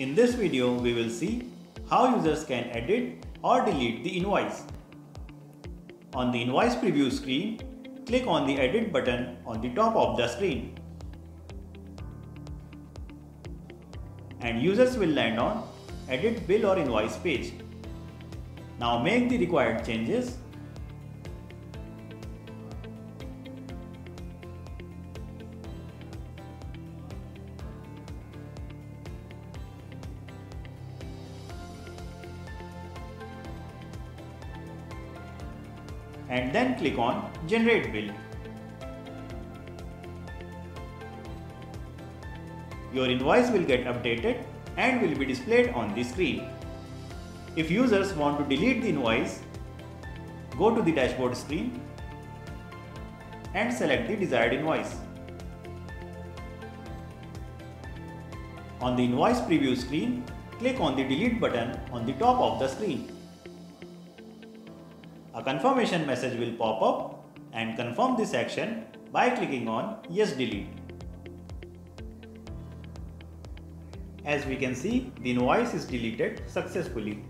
In this video, we will see how users can edit or delete the invoice. On the invoice preview screen, click on the edit button on the top of the screen. And users will land on edit bill or invoice page. Now make the required changes and then click on Generate Bill. Your invoice will get updated and will be displayed on the screen. If users want to delete the invoice, go to the dashboard screen and select the desired invoice. On the invoice preview screen, click on the delete button on the top of the screen. A confirmation message will pop up and confirm this action by clicking on Yes Delete. As we can see, the invoice is deleted successfully.